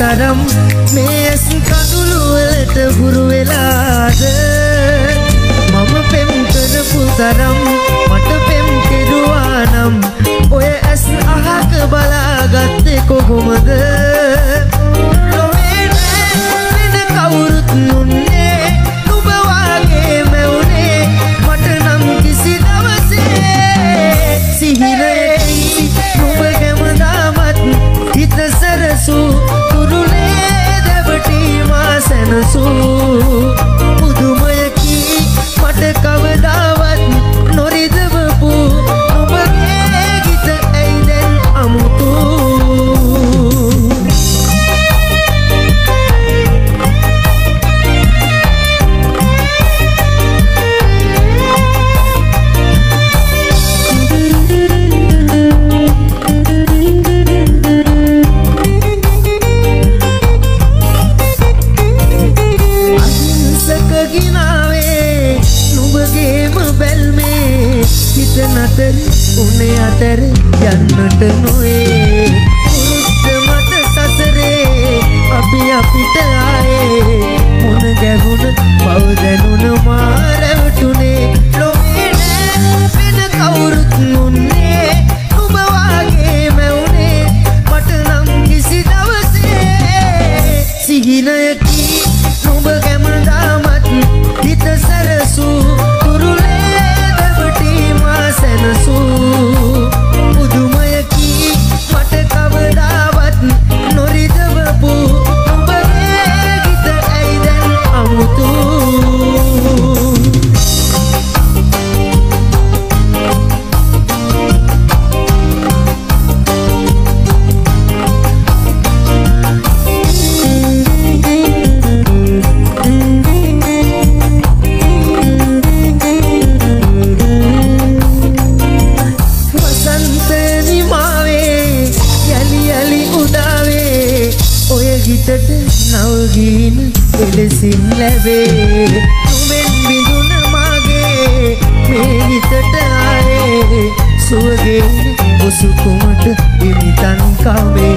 තරම් මතකෙට නැගෙන තරම් මේ ඇස් කඳුළු වලට හුරු වෙලාද? මම පෙම් කරපු තරම් මට පෙම් කෙරුවා නම් ඔය ඇස් අහක බලාගත්තේ කොහොමද? නතර උනේ අතර යන්නට නොවේ. පුරුද්ද මට සසරේ අපි අපිට ආයේ මොන ගැහුණ පව දැනුණ මා ඔය හිතට නවගීන එලෙසින් ලැබේ. නුඹෙන් බිඳුන මාගේ මේ හිතට ආයේ. සුවගේ ඔසුකුමට ඉනිතන් කවේ.